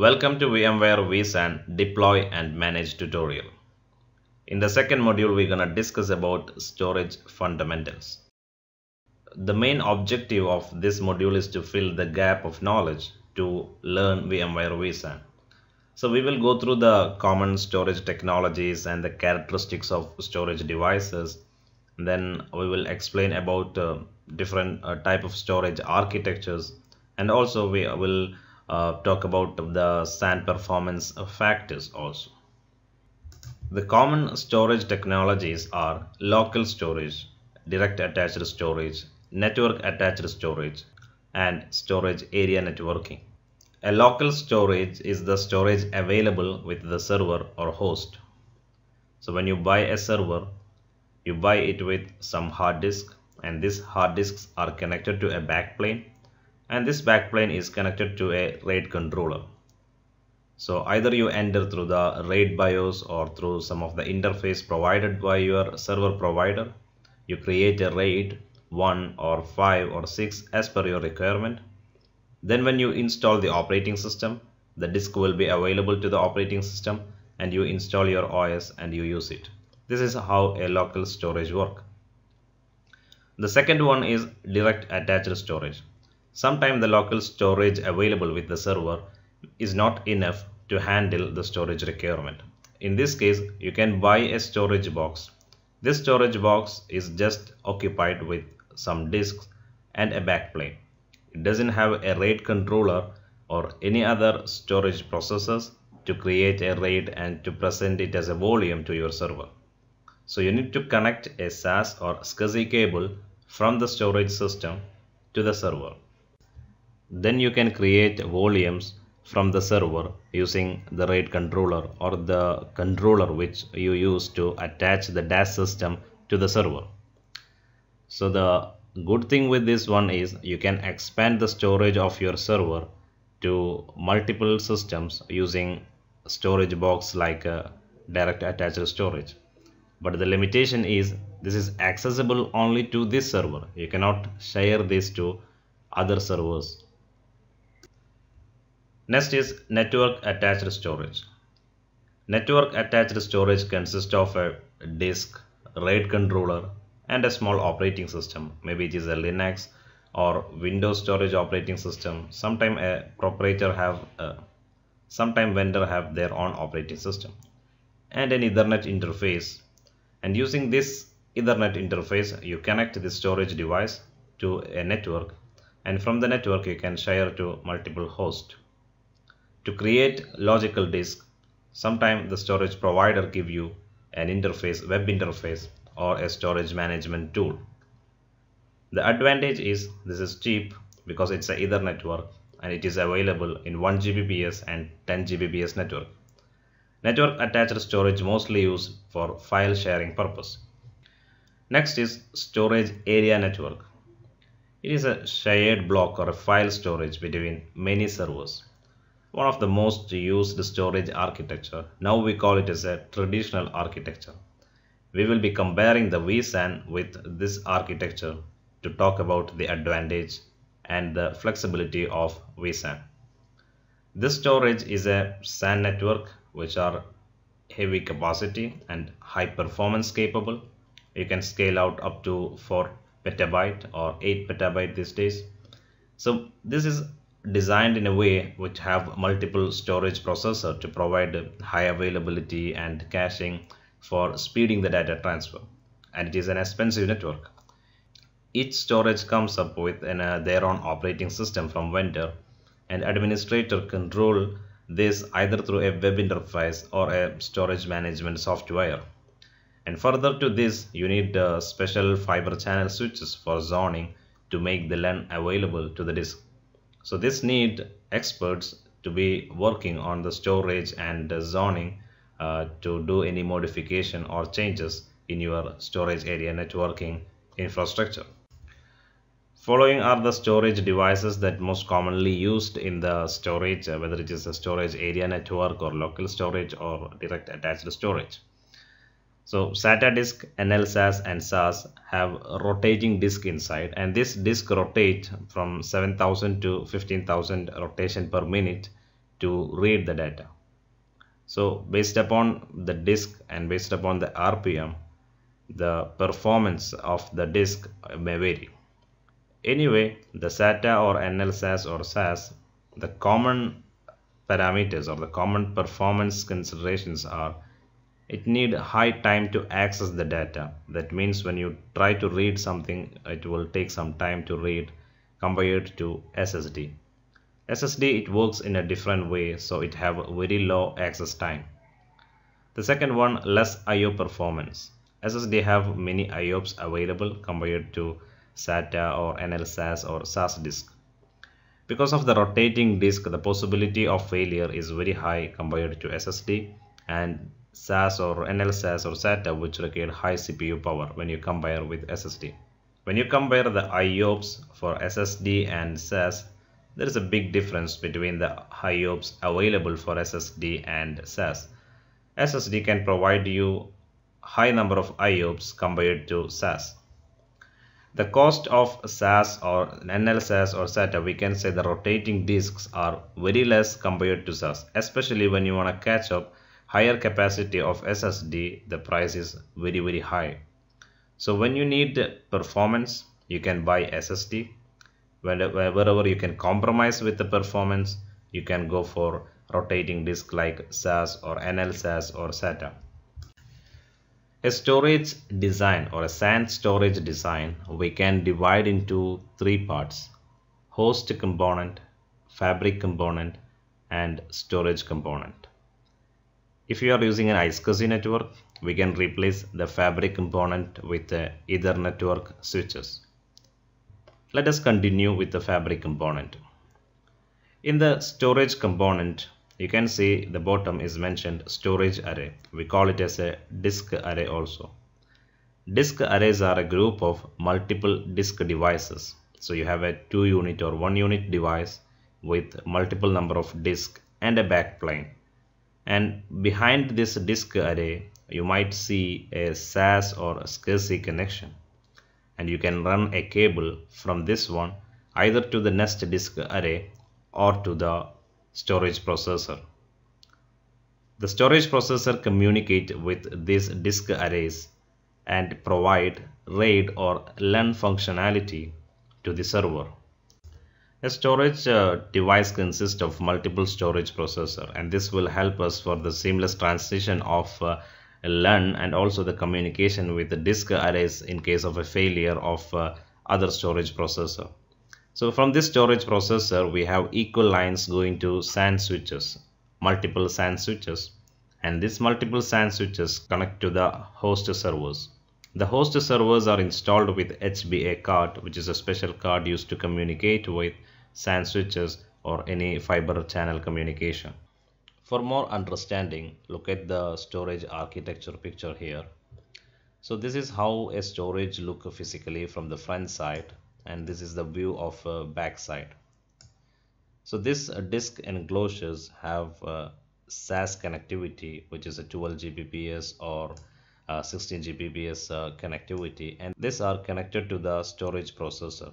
Welcome to VMware vSAN Deploy and Manage tutorial. In the second module, we're going to discuss about storage fundamentals. The main objective of this module is to fill the gap of knowledge to learn VMware vSAN. So we will go through the common storage technologies and the characteristics of storage devices. Then we will explain about uh, different uh, type of storage architectures and also we will uh, talk about the SAN performance factors also. The common storage technologies are local storage, direct attached storage, network attached storage and storage area networking. A local storage is the storage available with the server or host. So when you buy a server, you buy it with some hard disk and these hard disks are connected to a backplane and this backplane is connected to a RAID controller. So either you enter through the RAID BIOS or through some of the interface provided by your server provider. You create a RAID 1 or 5 or 6 as per your requirement. Then when you install the operating system, the disk will be available to the operating system and you install your OS and you use it. This is how a local storage work. The second one is direct attached storage. Sometimes the local storage available with the server is not enough to handle the storage requirement. In this case, you can buy a storage box. This storage box is just occupied with some disks and a backplane. It doesn't have a RAID controller or any other storage processors to create a RAID and to present it as a volume to your server. So you need to connect a SAS or SCSI cable from the storage system to the server. Then you can create volumes from the server using the RAID controller or the controller which you use to attach the DAS system to the server. So the good thing with this one is you can expand the storage of your server to multiple systems using storage box like a direct attached storage. But the limitation is this is accessible only to this server. You cannot share this to other servers Next is network attached storage. Network attached storage consists of a disk, RAID controller and a small operating system. Maybe it is a Linux or Windows storage operating system. Sometime a proprietor have, a, sometime vendor have their own operating system and an Ethernet interface. And using this Ethernet interface, you connect the storage device to a network and from the network you can share to multiple hosts. To create logical disk, sometimes the storage provider give you an interface, web interface or a storage management tool. The advantage is this is cheap because it's a Ether network and it is available in 1 Gbps and 10 Gbps network. Network attached storage mostly used for file sharing purpose. Next is storage area network. It is a shared block or a file storage between many servers one of the most used storage architecture. Now we call it as a traditional architecture. We will be comparing the vSAN with this architecture to talk about the advantage and the flexibility of vSAN. This storage is a SAN network which are heavy capacity and high performance capable. You can scale out up to 4 petabyte or 8 petabyte these days. So this is designed in a way which have multiple storage processor to provide high availability and caching for speeding the data transfer. And it is an expensive network. Each storage comes up with an, uh, their own operating system from vendor and administrator control this either through a web interface or a storage management software. And further to this you need uh, special fiber channel switches for zoning to make the LUN available to the disk so this need experts to be working on the storage and zoning uh, to do any modification or changes in your storage area networking infrastructure. Following are the storage devices that most commonly used in the storage, uh, whether it is a storage area network or local storage or direct attached storage. So SATA disk, NLSAS and SAS have rotating disk inside and this disk rotate from 7000 to 15000 rotation per minute to read the data. So based upon the disk and based upon the RPM, the performance of the disk may vary. Anyway, the SATA or NL-SAS or SAS, the common parameters or the common performance considerations are it need high time to access the data. That means when you try to read something it will take some time to read compared to SSD SSD it works in a different way so it have very low access time. The second one less IO performance. SSD have many IOPS available compared to SATA or NL-SAS or SAS disk. Because of the rotating disk the possibility of failure is very high compared to SSD and SAS or NL-SAS or SATA which require high CPU power when you compare with SSD. When you compare the IOPS for SSD and SAS, there is a big difference between the IOPS available for SSD and SAS. SSD can provide you high number of IOPS compared to SAS. The cost of SAS or NL-SAS or SATA, we can say the rotating disks are very less compared to SAS, especially when you want to catch up higher capacity of SSD the price is very very high. So when you need performance you can buy SSD wherever you can compromise with the performance you can go for rotating disk like SAS or NL SAS or SATA a storage design or a SAN storage design we can divide into three parts host component fabric component and storage component if you are using an iSCSI network, we can replace the fabric component with either network switches. Let us continue with the fabric component. In the storage component, you can see the bottom is mentioned storage array. We call it as a disk array also. Disk arrays are a group of multiple disk devices. So you have a two unit or one unit device with multiple number of disk and a backplane and behind this disk array you might see a SAS or SCSI connection and you can run a cable from this one either to the next disk array or to the storage processor. The storage processor communicate with these disk arrays and provide RAID or LUN functionality to the server. A storage uh, device consists of multiple storage processor and this will help us for the seamless transition of uh, LUN and also the communication with the disk arrays in case of a failure of uh, other storage processor. So from this storage processor we have equal lines going to SAN switches, multiple SAN switches and these multiple SAN switches connect to the host servers. The host servers are installed with HBA card which is a special card used to communicate with SAN switches or any fiber channel communication. For more understanding, look at the storage architecture picture here. So this is how a storage look physically from the front side and this is the view of uh, back side. So this uh, disk enclosures have uh, SAS connectivity which is a 12 Gbps or uh, 16 Gbps uh, connectivity. And these are connected to the storage processor.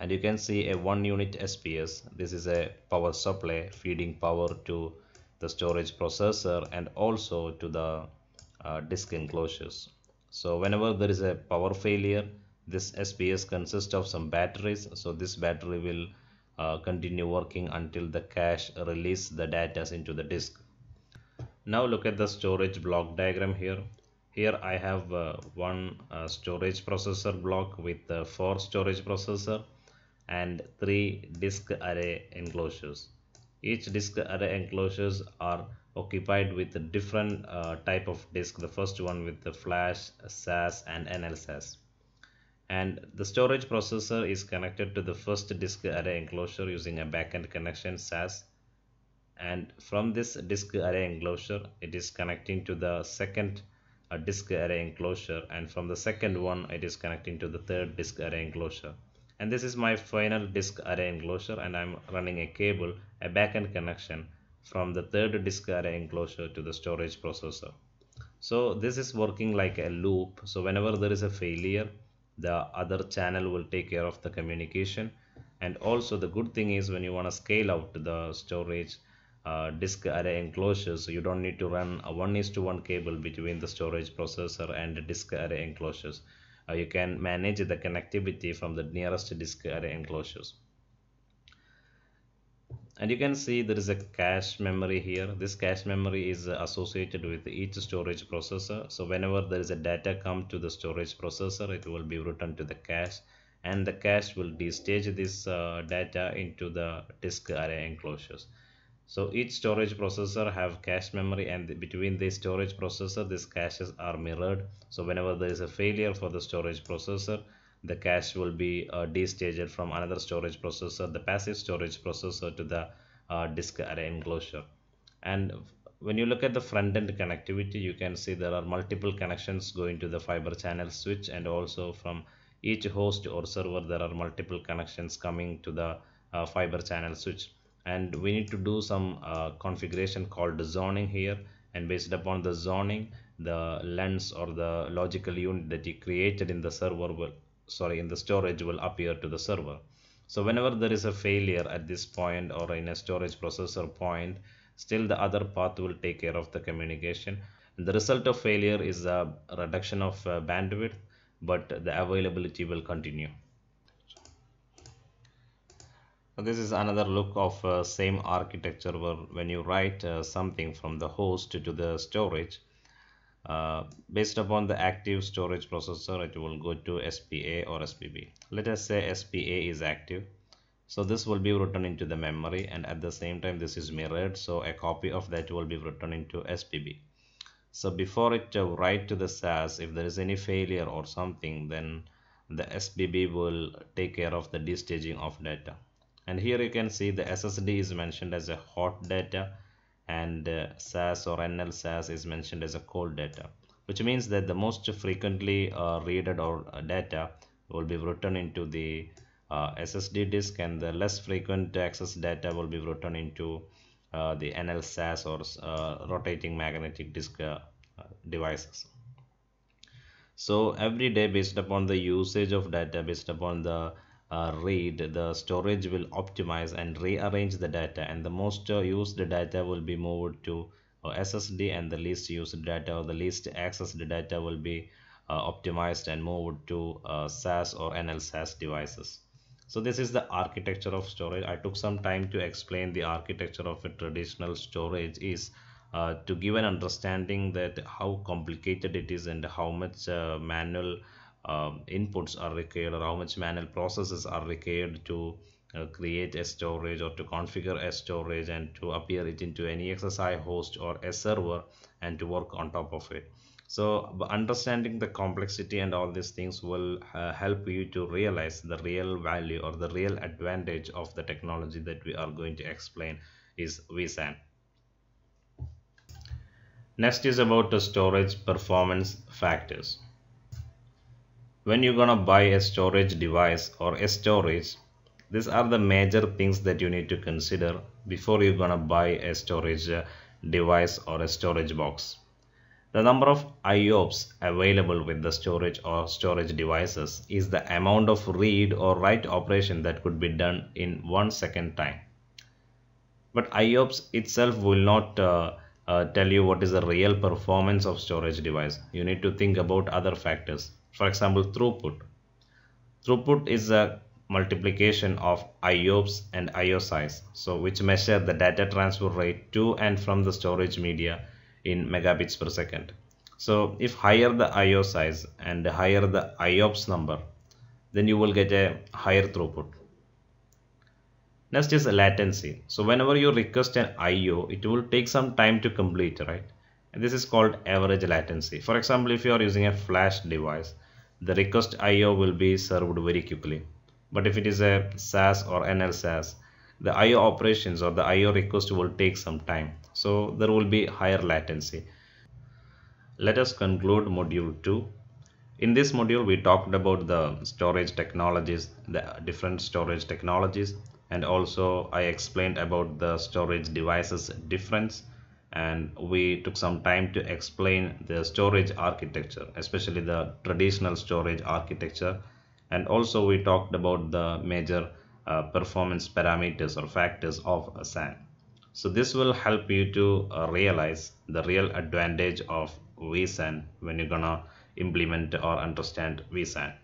And you can see a one unit SPS this is a power supply feeding power to the storage processor and also to the uh, disk enclosures. So whenever there is a power failure this SPS consists of some batteries. So this battery will uh, continue working until the cache release the data into the disk. Now look at the storage block diagram here here I have uh, one uh, storage processor block with uh, four storage processor and three disk array enclosures. Each disk array enclosures are occupied with a different uh, type of disk. The first one with the flash, SAS and NL-SAS. And the storage processor is connected to the first disk array enclosure using a backend connection SAS. And from this disk array enclosure, it is connecting to the second uh, disk array enclosure and from the second one it is connecting to the third disk array enclosure. And this is my final disk array enclosure and I'm running a cable a backend connection from the third disk array enclosure to the storage processor. So this is working like a loop. So whenever there is a failure the other channel will take care of the communication. And also the good thing is when you want to scale out the storage uh, disk array enclosure so you don't need to run a one is to one cable between the storage processor and the disk array enclosures. Uh, you can manage the connectivity from the nearest disk array enclosures. And you can see there is a cache memory here. This cache memory is associated with each storage processor. So whenever there is a data come to the storage processor it will be written to the cache and the cache will destage this uh, data into the disk array enclosures so each storage processor have cache memory and between the storage processor these caches are mirrored. So whenever there is a failure for the storage processor the cache will be uh, destaged from another storage processor the passive storage processor to the uh, disk array enclosure. And when you look at the front end connectivity you can see there are multiple connections going to the fiber channel switch and also from each host or server there are multiple connections coming to the uh, fiber channel switch and we need to do some uh, configuration called zoning here. And based upon the zoning the LUNs or the logical unit that you created in the server will sorry in the storage will appear to the server. So whenever there is a failure at this point or in a storage processor point still the other path will take care of the communication. And the result of failure is a reduction of uh, bandwidth but the availability will continue this is another look of uh, same architecture where when you write uh, something from the host to the storage. Uh, based upon the active storage processor it will go to SPA or SPB let us say SPA is active. So this will be written into the memory and at the same time this is mirrored. So a copy of that will be written into SPB so before it uh, write to the SAS if there is any failure or something then the SPB will take care of the destaging of data and here you can see the SSD is mentioned as a hot data and uh, SAS or NL SAS is mentioned as a cold data which means that the most frequently uh, read or uh, data will be written into the uh, SSD disk and the less frequent access data will be written into uh, the NL SAS or uh, rotating magnetic disk devices. So every day based upon the usage of data based upon the uh, read the storage will optimize and rearrange the data and the most uh, used data will be moved to uh, SSD and the least used data or the least accessed data will be uh, optimized and moved to uh, SAS or NL SAS devices. So this is the architecture of storage. I took some time to explain the architecture of a traditional storage is uh, to give an understanding that how complicated it is and how much manual inputs are required or how much manual processes are required to uh, create a storage or to configure a storage and to appear it into any ESXi host or a server and to work on top of it. So understanding the complexity and all these things will uh, help you to realize the real value or the real advantage of the technology that we are going to explain is vSAN. Next is about the storage performance factors when you're gonna buy a storage device or a storage these are the major things that you need to consider before you're gonna buy a storage uh, device or a storage box the number of IOPS available with the storage or storage devices is the amount of read or write operation that could be done in one second time. But IOPS itself will not uh, uh, tell you what is the real performance of storage device. You need to think about other factors for example throughput. Throughput is a multiplication of IOPS and IO size so which measure the data transfer rate to and from the storage media in megabits per second. So if higher the IO size and higher the IOPS number then you will get a higher throughput. Next is latency. So whenever you request an IO it will take some time to complete right? And this is called average latency. For example if you are using a flash device the request IO will be served very quickly. But if it is a SAS or NL SAS, the IO operations or the IO request will take some time. So there will be higher latency. Let us conclude module 2. In this module, we talked about the storage technologies, the different storage technologies, and also I explained about the storage devices difference and we took some time to explain the storage architecture especially the traditional storage architecture. And also we talked about the major uh, performance parameters or factors of a SAN. so this will help you to uh, realize the real advantage of vSAN when you're gonna implement or understand vSAN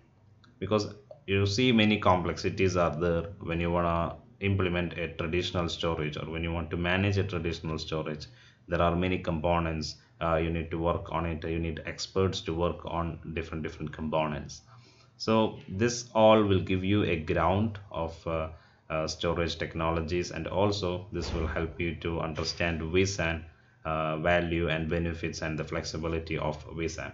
because you see many complexities are there when you wanna implement a traditional storage or when you want to manage a traditional storage there are many components uh, you need to work on it. You need experts to work on different different components. So this all will give you a ground of uh, uh, storage technologies and also this will help you to understand vSAN uh, value and benefits and the flexibility of vSAN